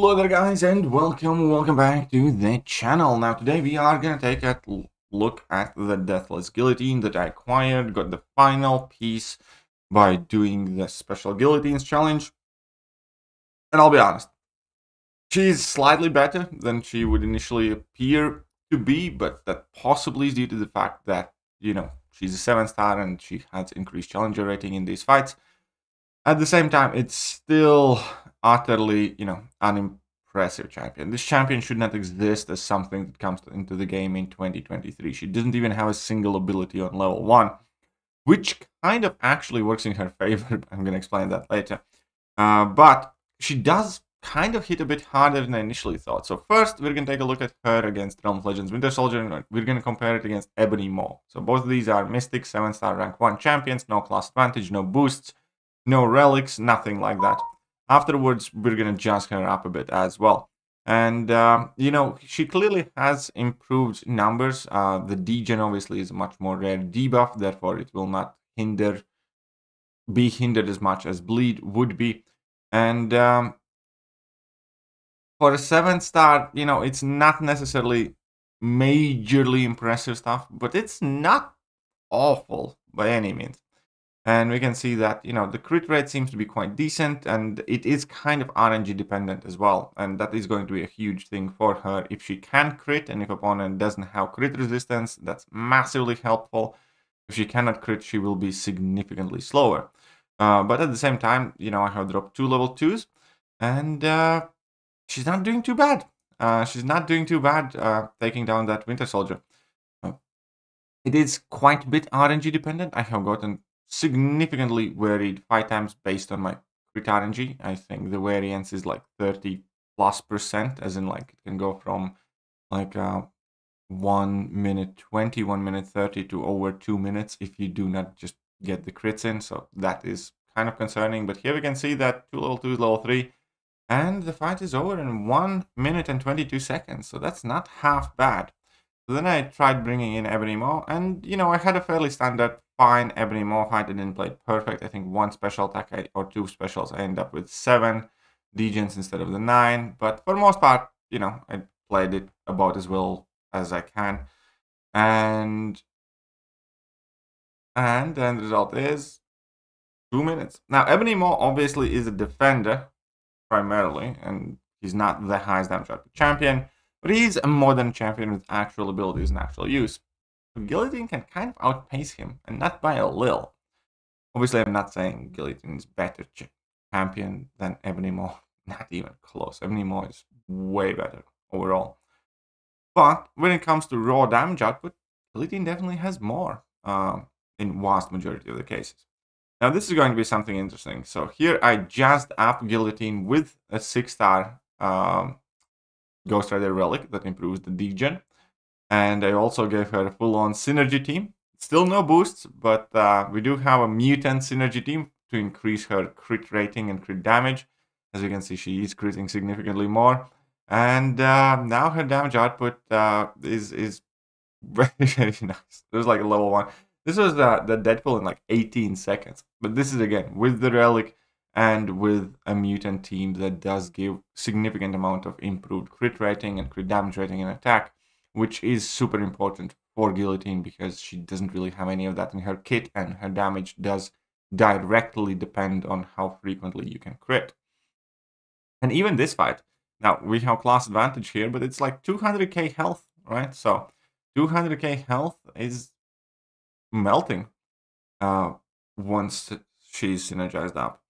Hello there guys and welcome, welcome back to the channel. Now today we are to take a look at the Deathless Guillotine that I acquired, got the final piece by doing the Special Guillotines challenge. And I'll be honest, she's slightly better than she would initially appear to be, but that possibly is due to the fact that, you know, she's a 7 star and she has increased challenger rating in these fights. At the same time, it's still utterly, you know, unimpressive champion. This champion should not exist as something that comes into the game in 2023. She doesn't even have a single ability on level 1, which kind of actually works in her favor. I'm going to explain that later. Uh, but she does kind of hit a bit harder than I initially thought. So first, we're going to take a look at her against Realm of Legends Winter Soldier, and we're going to compare it against Ebony Maw. So both of these are Mystic 7-star rank 1 champions, no class advantage, no boosts, no relics, nothing like that. Afterwards, we're going to jazz her up a bit as well. And, uh, you know, she clearly has improved numbers. Uh, the degen obviously is a much more rare debuff, therefore it will not hinder, be hindered as much as bleed would be. And um, for a seven star, you know, it's not necessarily majorly impressive stuff, but it's not awful by any means. And we can see that, you know, the crit rate seems to be quite decent and it is kind of RNG dependent as well. And that is going to be a huge thing for her. If she can crit and if opponent doesn't have crit resistance, that's massively helpful. If she cannot crit, she will be significantly slower. Uh, but at the same time, you know, I have dropped two level twos and uh, she's not doing too bad. Uh, she's not doing too bad uh, taking down that Winter Soldier. Uh, it is quite a bit RNG dependent. I have gotten significantly varied five times based on my crit RNG. I think the variance is like 30 plus percent, as in like it can go from like uh, 1 minute 20, 1 minute 30 to over 2 minutes if you do not just get the crits in. So that is kind of concerning. But here we can see that 2 level 2 is level 3. And the fight is over in 1 minute and 22 seconds. So that's not half bad. So then I tried bringing in Ebony Maw, and you know, I had a fairly standard fine Ebony. I didn't play it perfect. I think one special attack or two specials, I end up with seven degens instead of the nine. But for the most part, you know, I played it about as well as I can. And and the result is two minutes. Now, Ebony Maw obviously is a defender primarily, and he's not the highest damage output champion. But he's a modern champion with actual abilities and actual use. Guillotine can kind of outpace him, and not by a little. Obviously, I'm not saying Guillotine is better champion than Ebony Maw. Not even close. Ebony Maw is way better overall. But when it comes to raw damage output, Guillotine definitely has more uh, in vast majority of the cases. Now this is going to be something interesting. So here I jazzed up Guillotine with a 6-star um, Ghost Rider Relic that improves the degen. And I also gave her a full-on synergy team. Still no boosts, but uh, we do have a mutant synergy team to increase her crit rating and crit damage. As you can see, she is critting significantly more. And uh, now her damage output uh, is is very, very nice. Was like a level one. This was the, the Deadpool in like 18 seconds. But this is again with the relic and with a mutant team that does give significant amount of improved crit rating and crit damage rating and attack, which is super important for Guillotine because she doesn't really have any of that in her kit and her damage does directly depend on how frequently you can crit. And even this fight, now we have class advantage here, but it's like 200k health, right? So 200k health is melting uh, once she's synergized up.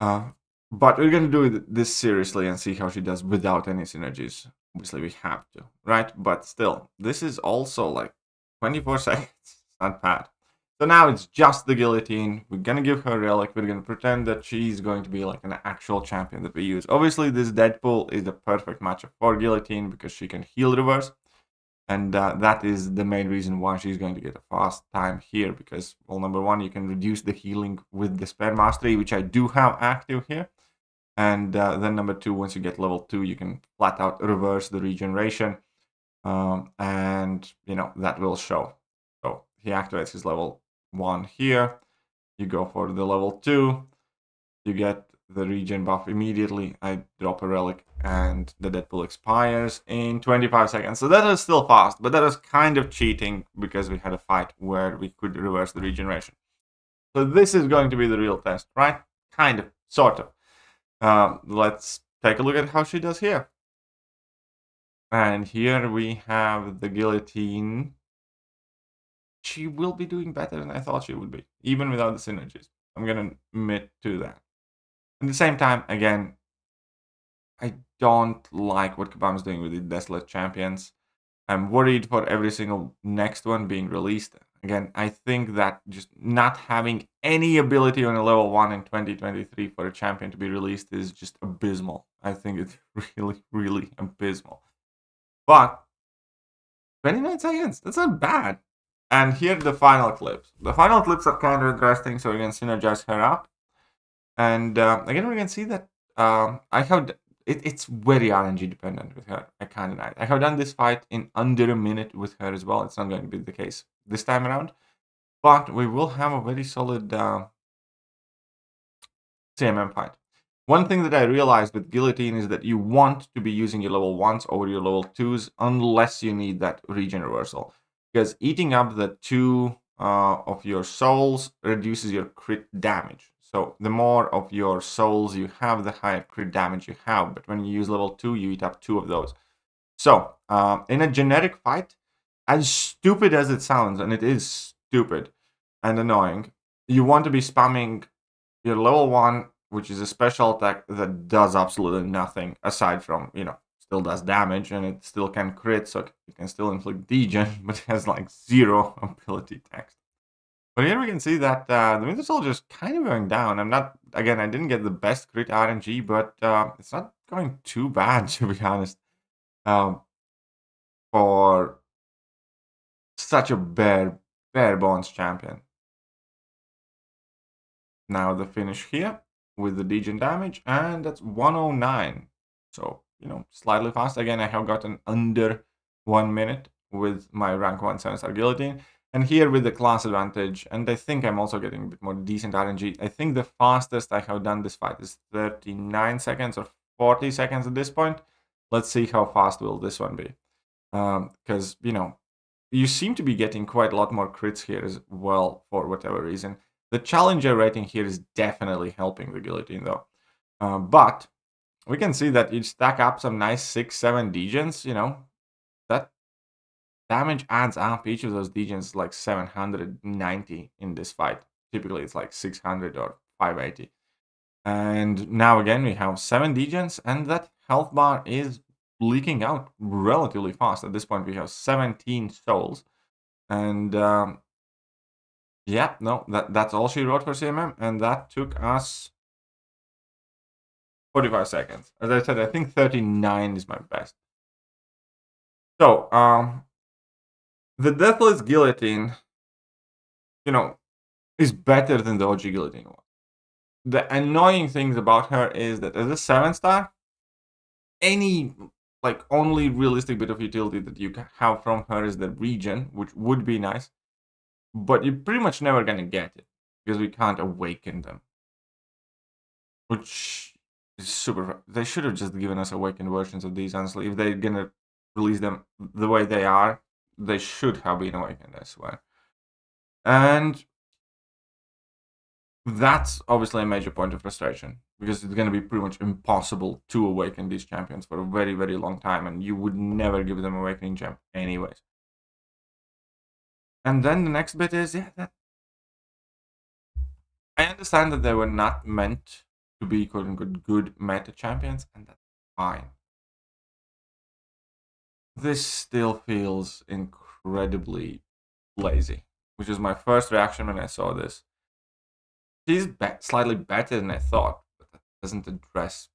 Uh, but we're going to do this seriously and see how she does without any synergies. Obviously, we have to, right? But still, this is also like 24 seconds. not bad. So now it's just the guillotine. We're to give her relic. We're to pretend that she's going to be like an actual champion that we use. Obviously, this Deadpool is the perfect matchup for guillotine because she can heal reverse. And uh, that is the main reason why she's going to get a fast time here. Because, well, number one, you can reduce the healing with the Despair Mastery, which I do have active here. And uh, then number two, once you get level two, you can flat out reverse the regeneration. Um, and, you know, that will show. So he activates his level one here. You go for the level two. You get the regen buff immediately. I drop a relic and the Deadpool expires in 25 seconds. So that is still fast, but that is kind of cheating because we had a fight where we could reverse the regeneration. So this is going to be the real test, right? Kind of, sort of. Um, let's take a look at how she does here. And here we have the guillotine. She will be doing better than I thought she would be, even without the synergies. I'm going to admit to that. At the same time, again, I don't like what Kabam's doing with the Deathless Champions. I'm worried for every single next one being released. Again, I think that just not having any ability on a level 1 in 2023 for a champion to be released is just abysmal. I think it's really, really abysmal. But 29 seconds, that's not bad. And here the final clips. The final clips are kind of interesting, so we can synergize her up. And uh, again, we can see that um, I have it, it's very RNG dependent with her. I can't deny it. I have done this fight in under a minute with her as well. It's not going to be the case this time around, but we will have a very solid uh, CMM fight. One thing that I realized with Guillotine is that you want to be using your level 1s over your level 2s unless you need that regen reversal. Because eating up the two uh, of your souls reduces your crit damage. So the more of your souls you have, the higher crit damage you have. But when you use level 2, you eat up two of those. So uh, in a generic fight, as stupid as it sounds, and it is stupid and annoying, you want to be spamming your level 1 which is a special attack that does absolutely nothing aside from, you know, still does damage and it still can crit, so it can still inflict degen, but it has like zero ability text. But here we can see that uh, the Winter Soldier is kind of going down. I'm not, again, I didn't get the best crit RNG, but uh, it's not going too bad, to be honest, um, for such a bare, bare bones champion. Now the finish here with the degen damage, and that's 109. So, you know, slightly fast. Again, I have gotten under one minute with my rank 1 7 star guillotine. And here with the class advantage, and I think I'm also getting a bit more decent RNG. I think the fastest I have done this fight is 39 seconds or 40 seconds at this point. Let's see how fast will this one be. Because, um, you know, you seem to be getting quite a lot more crits here as well for whatever reason. The challenger rating here is definitely helping the guillotine though. Uh, but we can see that you stack up some nice 6, 7 degens, you know, that damage adds up. Each of those degens like 790 in this fight. Typically it's like 600 or 580. And now again, we have 7 degens and that health bar is leaking out relatively fast. At this point, we have 17 souls. And um, yeah, no, that, that's all she wrote for CMM, and that took us 45 seconds. As I said, I think 39 is my best. So, um, the Deathless Guillotine, you know, is better than the OG Guillotine one. The annoying things about her is that as a 7 star, any like only realistic bit of utility that you can have from her is the regen, which would be nice but you're pretty much never gonna get it because we can't awaken them. Which is super. They should have just given us awakened versions of these, honestly. If they're gonna release them the way they are, they should have been awakened, I swear. And that's obviously a major point of frustration because it's going to be pretty much impossible to awaken these champions for a very, very long time, and you would never give them awakening gem anyways. And then the next bit is, yeah, that I understand that they were not meant to be quote unquote good meta champions, and that's fine. This still feels incredibly lazy, which is my first reaction when I saw this. She's be- slightly better than I thought, doesn't address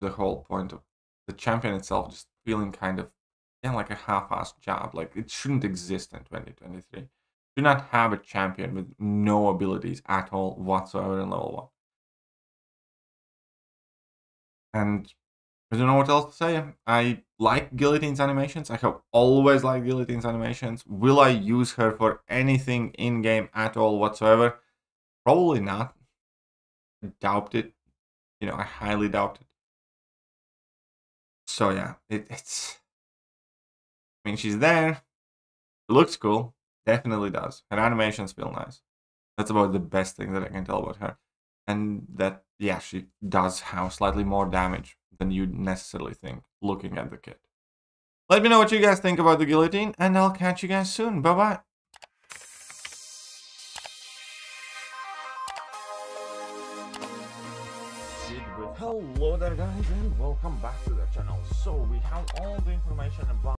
the whole point of the champion itself just feeling kind of like a half-assed job. Like it shouldn't exist in 2023. Do not have a champion with no abilities at all whatsoever in level one. And I don't know what else to say. I like Guillotine's animations. I have always liked Guillotine's animations. Will I use her for anything in game at all whatsoever? Probably not. Doubt it. You know, I highly doubt it. So yeah, it, it's. I mean, she's there. It looks cool. Definitely does. Her animations feel nice. That's about the best thing that I can tell about her. And that, yeah, she does have slightly more damage than you'd necessarily think looking at the kit. Let me know what you guys think about the guillotine, and I'll catch you guys soon. Bye bye Hello there guys and welcome back to the channel. So we have all the information about